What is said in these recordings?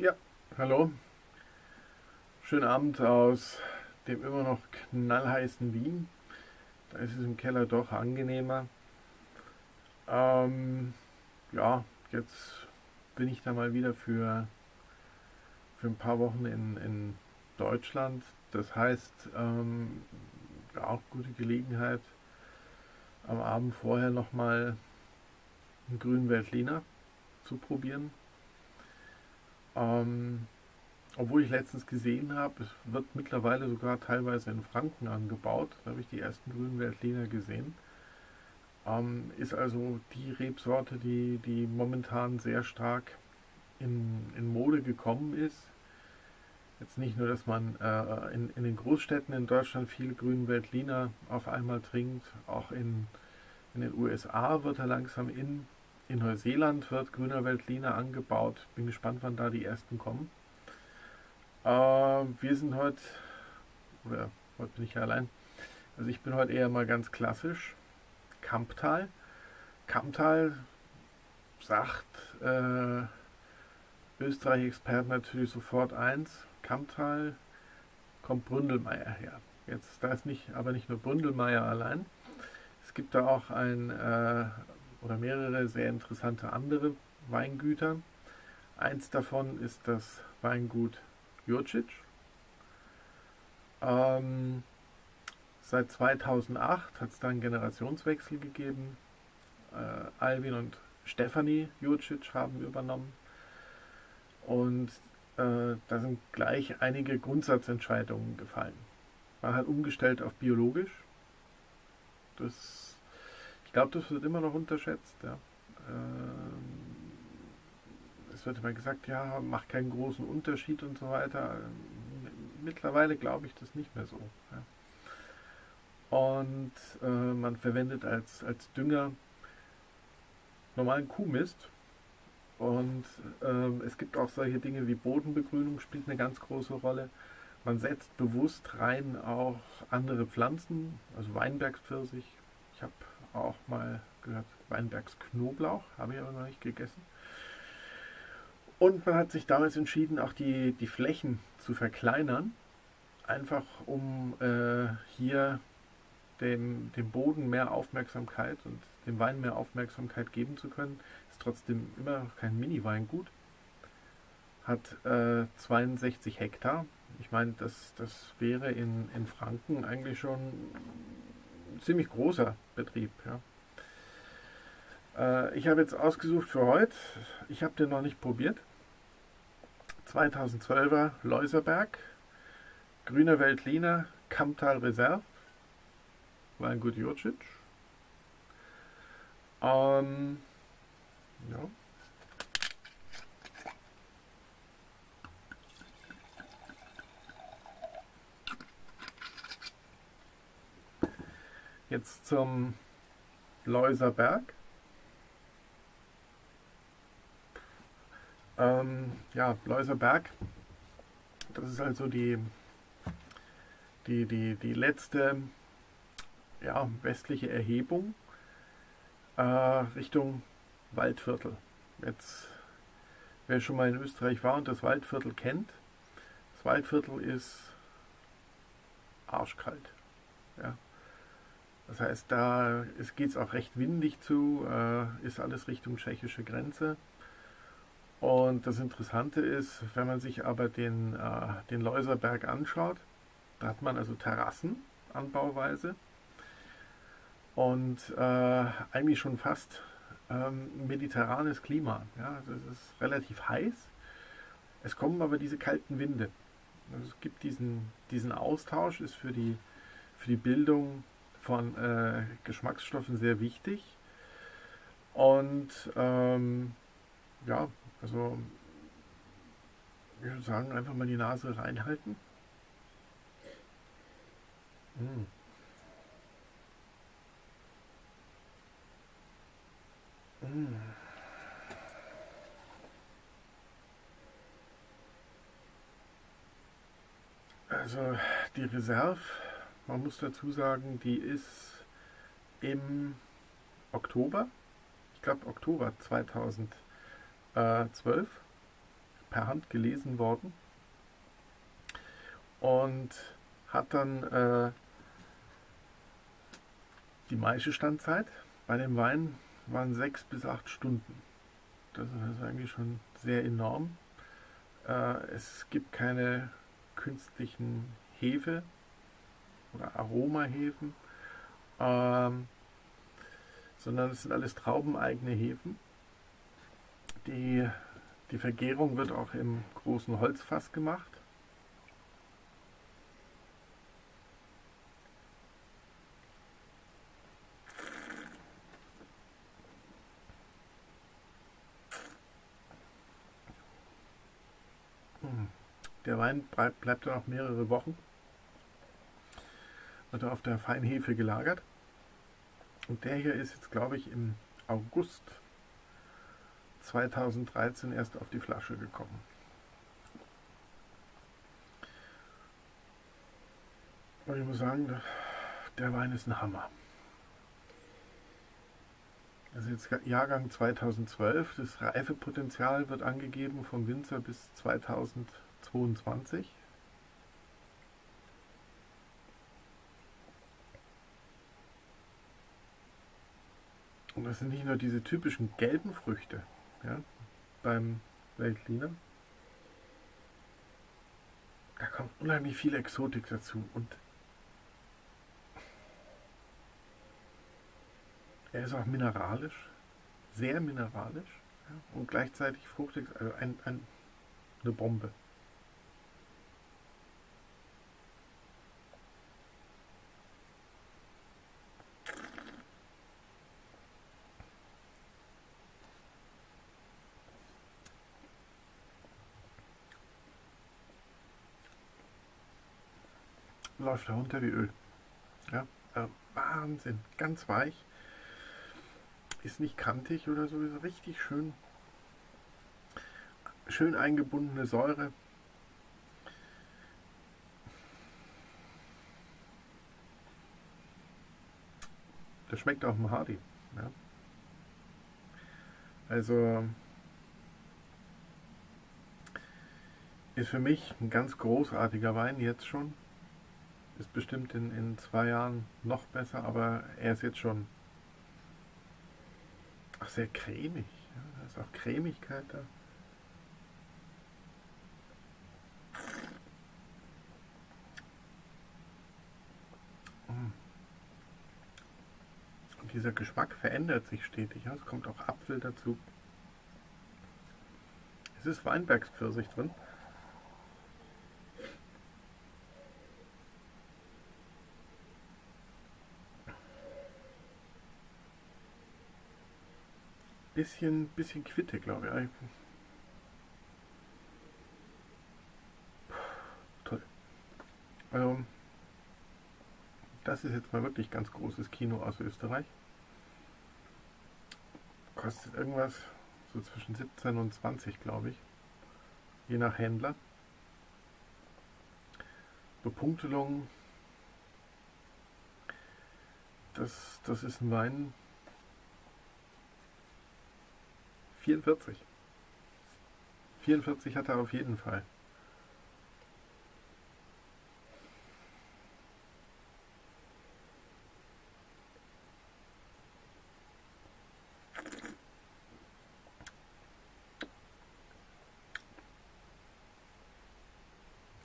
Ja, hallo. Schönen Abend aus dem immer noch knallheißen Wien. Da ist es im Keller doch angenehmer. Ähm, ja, jetzt bin ich da mal wieder für, für ein paar Wochen in, in Deutschland. Das heißt, ähm, auch gute Gelegenheit, am Abend vorher nochmal einen grünen Veltliner zu probieren. Ähm, obwohl ich letztens gesehen habe, es wird mittlerweile sogar teilweise in Franken angebaut. Da habe ich die ersten grünen Veltliner gesehen. Ähm, ist also die Rebsorte, die, die momentan sehr stark in, in Mode gekommen ist. Jetzt nicht nur, dass man äh, in, in den Großstädten in Deutschland viel grünen Veltliner auf einmal trinkt, auch in, in den USA wird er langsam in. In Neuseeland wird grüner Veltliner angebaut. Bin gespannt, wann da die ersten kommen. Äh, wir sind heute, oder heute bin ich ja allein. Also ich bin heute eher mal ganz klassisch. Kamptal. Kamptal sagt äh, Österreich-Experten natürlich sofort eins. Kamptal kommt Bründelmeier her. Jetzt, da ist nicht, aber nicht nur Bründelmeier allein. Es gibt da auch ein äh, oder mehrere sehr interessante andere Weingüter. Eins davon ist das Weingut Jurcic. Ähm, seit 2008 hat es da einen Generationswechsel gegeben. Äh, Alvin und Stefanie Jurcic haben übernommen. Und äh, da sind gleich einige Grundsatzentscheidungen gefallen. Man hat umgestellt auf biologisch. Das, ich glaube, das wird immer noch unterschätzt. Ja. Ähm, es wird immer gesagt, ja, macht keinen großen Unterschied und so weiter. Mittlerweile glaube ich das nicht mehr so. Ja. Und äh, man verwendet als, als Dünger normalen Kuhmist. Und äh, es gibt auch solche Dinge wie Bodenbegrünung, spielt eine ganz große Rolle. Man setzt bewusst rein auch andere Pflanzen, also Weinbergspfirsich. Ich habe auch mal gehört, Weinbergsknoblauch, habe ich aber noch nicht gegessen. Und man hat sich damals entschieden, auch die, die Flächen zu verkleinern, einfach um äh, hier dem, dem Boden mehr Aufmerksamkeit und dem Wein mehr Aufmerksamkeit geben zu können. Ist trotzdem immer noch kein Mini-Weingut. Hat äh, 62 Hektar. Ich meine, das, das wäre in, in Franken eigentlich schon ziemlich großer Betrieb. Ja. Äh, ich habe jetzt ausgesucht für heute. Ich habe den noch nicht probiert. 2012er Läuserberg, Grüner Veltliner, Kammtal Reserve, Weingut Jurcic. Ähm, ja. Jetzt zum Läuserberg. Ähm, ja, Läuserberg, das ist also die, die, die, die letzte ja, westliche Erhebung äh, Richtung Waldviertel. Jetzt, wer schon mal in Österreich war und das Waldviertel kennt, das Waldviertel ist arschkalt. Ja. Das heißt, da geht es auch recht windig zu, äh, ist alles Richtung tschechische Grenze. Und das Interessante ist, wenn man sich aber den, äh, den Läuserberg anschaut, da hat man also Terrassen Anbauweise und äh, eigentlich schon fast ähm, mediterranes Klima. Ja, also es ist relativ heiß. Es kommen aber diese kalten Winde. Also es gibt diesen, diesen Austausch, ist für die, für die Bildung von äh, Geschmacksstoffen sehr wichtig. Und ähm, ja, also, ich würde sagen, einfach mal die Nase reinhalten. Mm. Mm. Also die Reserve, man muss dazu sagen, die ist im Oktober, ich glaube Oktober 2000 äh, 12 per Hand gelesen worden und hat dann äh, die Maischestandzeit bei dem Wein waren sechs bis acht Stunden. Das ist eigentlich schon sehr enorm. Äh, es gibt keine künstlichen Hefe Aromahefen, ähm, sondern es sind alles traubeneigene Hefen. Die, die Vergärung wird auch im großen Holzfass gemacht. Der Wein bleibt dann auch mehrere Wochen. Wird auf der Feinhefe gelagert. Und der hier ist jetzt, glaube ich, im August 2013 erst auf die Flasche gekommen. Und ich muss sagen, der Wein ist ein Hammer. Also jetzt Jahrgang 2012, das Reifepotenzial wird angegeben vom Winzer bis 2000. Und das sind nicht nur diese typischen gelben Früchte ja, beim Weltliner. Da kommt unheimlich viel Exotik dazu und er ist auch mineralisch, sehr mineralisch ja, und gleichzeitig fruchtig, also ein, ein, eine Bombe. Läuft da runter wie Öl. Ja, äh, Wahnsinn, ganz weich. Ist nicht kantig oder so, ist richtig schön, schön eingebundene Säure. Das schmeckt auch im Hardy. Ja. Also ist für mich ein ganz großartiger Wein jetzt schon. Ist bestimmt in, in zwei Jahren noch besser, aber er ist jetzt schon ach, sehr cremig. Ja, da ist auch Cremigkeit da. Mm. Und dieser Geschmack verändert sich stetig. Ja, es kommt auch Apfel dazu. Es ist Weinbergspfirsich drin. Bisschen, bisschen Quitte, glaube ich. Toll. Also, das ist jetzt mal wirklich ganz großes Kino aus Österreich. Kostet irgendwas so zwischen 17 und 20, glaube ich. Je nach Händler. Bepunktelung. Das, das ist ein Wein, 44. 44 hat er auf jeden Fall.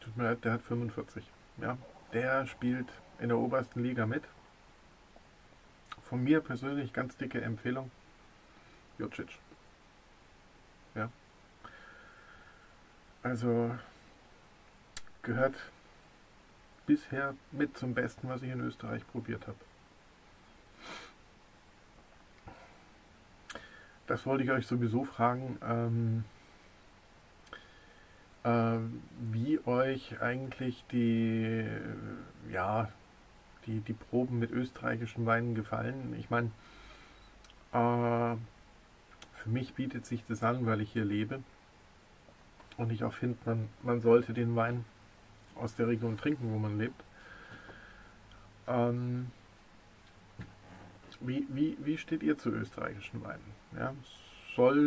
Tut mir leid, der hat 45. Ja, der spielt in der obersten Liga mit. Von mir persönlich ganz dicke Empfehlung. Jocic. Ja. Also gehört bisher mit zum Besten, was ich in Österreich probiert habe. Das wollte ich euch sowieso fragen, ähm, äh, wie euch eigentlich die, ja, die, die Proben mit österreichischen Weinen gefallen. Ich meine, äh, für mich bietet sich das an, weil ich hier lebe. Und ich auch finde, man, man sollte den Wein aus der Region trinken, wo man lebt. Ähm, wie, wie, wie steht ihr zu österreichischen Weinen? Ja, soll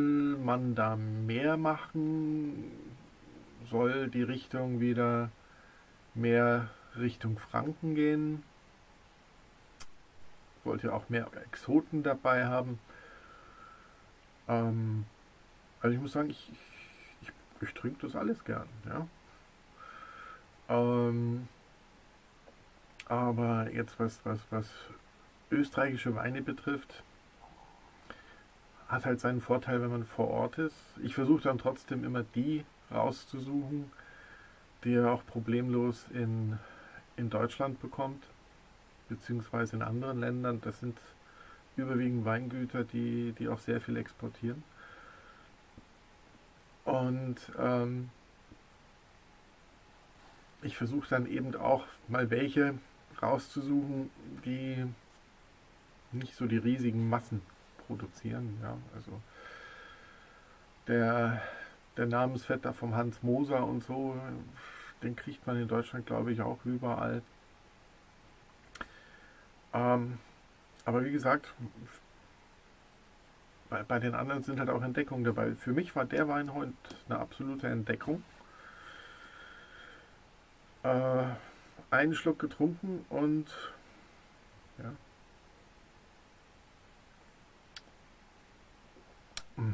man da mehr machen? Soll die Richtung wieder mehr Richtung Franken gehen? Wollt ihr auch mehr Exoten dabei haben? Ähm, also ich muss sagen, ich, ich, ich trinke das alles gern. Ja? Ähm, aber jetzt was, was, was österreichische Weine betrifft, hat halt seinen Vorteil, wenn man vor Ort ist. Ich versuche dann trotzdem immer die rauszusuchen, die ihr auch problemlos in, in Deutschland bekommt, beziehungsweise in anderen Ländern. Das sind überwiegend Weingüter, die, die auch sehr viel exportieren. Und ähm, ich versuche dann eben auch mal welche rauszusuchen, die nicht so die riesigen Massen produzieren. Ja, also der, der Namensvetter vom Hans Moser und so, den kriegt man in Deutschland, glaube ich, auch überall. Ähm, aber wie gesagt, bei, bei den anderen sind halt auch Entdeckungen dabei. Für mich war der Wein heute eine absolute Entdeckung. Äh, einen Schluck getrunken und ja. Hm.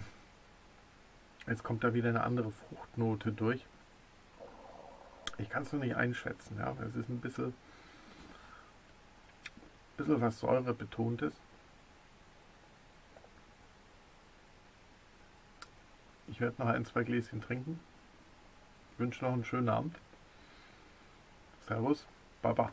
Jetzt kommt da wieder eine andere Fruchtnote durch. Ich kann es noch nicht einschätzen, ja. Es ist ein bisschen, bisschen was Säure betontes. Ich werde noch ein, zwei Gläschen trinken. Ich wünsche noch einen schönen Abend. Servus, Baba.